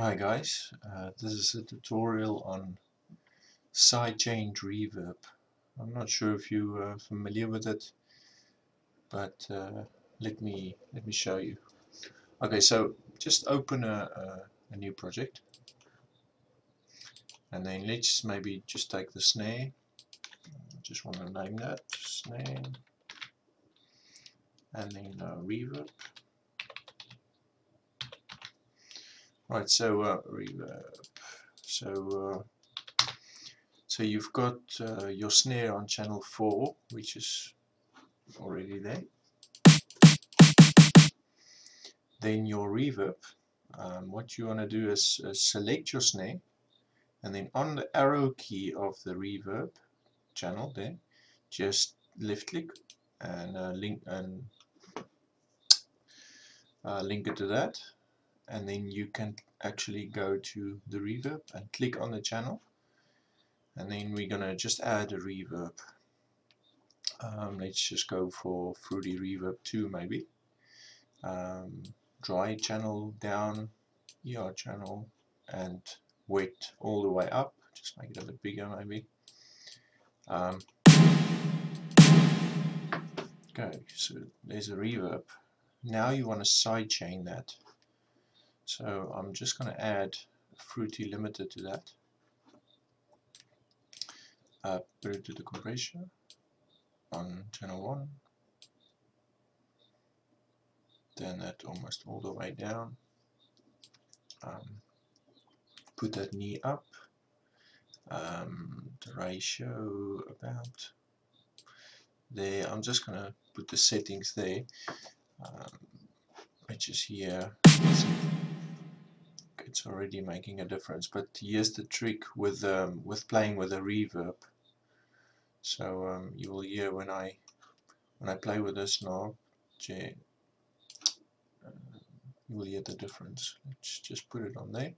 Hi guys, uh, this is a tutorial on sidechain reverb. I'm not sure if you are familiar with it, but uh, let me let me show you. Okay, so just open a, a, a new project, and then let's maybe just take the snare. I just want to name that snare, and then uh, reverb. Right, so uh, reverb. So uh, so you've got uh, your snare on channel 4, which is already there. Then your reverb. Um, what you want to do is uh, select your snare, and then on the arrow key of the reverb channel there, just left click and uh, link and uh, link it to that and then you can actually go to the reverb and click on the channel. And then we're gonna just add a reverb. Um, let's just go for fruity reverb 2 maybe. Um, dry channel down ER channel and wet all the way up. Just make it a bit bigger maybe. Um, okay so there's a reverb. Now you want to sidechain that so I'm just going to add Fruity Limiter to that. Uh, put it to the compressor on channel 1. Then that almost all the way down. Um, put that knee up. Um, the ratio about there. I'm just going to put the settings there. Um, which is here it's already making a difference. But here's the trick with um, with playing with a reverb. So um, you will hear when I when I play with this knob J, uh, you will hear the difference. Let's just put it on there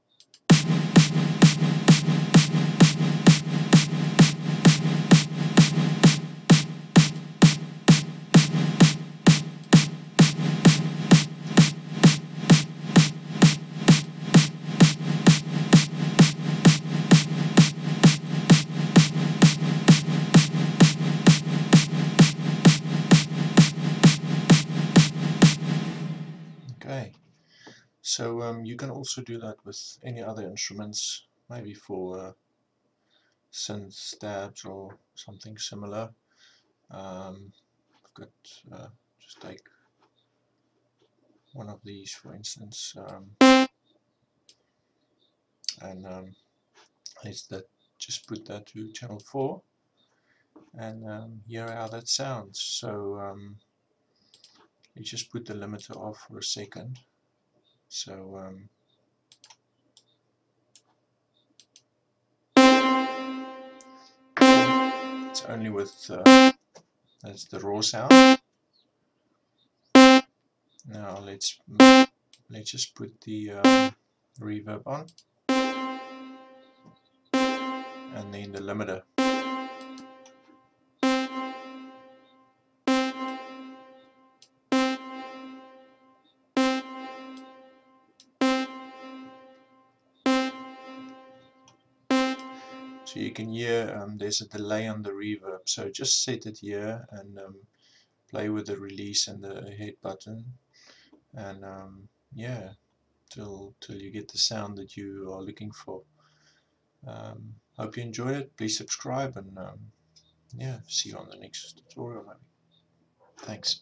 so um, you can also do that with any other instruments, maybe for uh, synth stabs or something similar. Um, I've got, uh, just take one of these for instance, um, and um, that just put that to channel 4 and um, hear how that sounds. So um, you just put the limiter off for a second so um, it's only with uh, that's the raw sound. Now let's let's just put the um, reverb on. And then the limiter so you can hear um, there's a delay on the reverb. So just set it here and um, play with the release and the head button. And um, yeah till till you get the sound that you are looking for. Um, hope you enjoyed it. Please subscribe and um, yeah see you on the next tutorial maybe. Thanks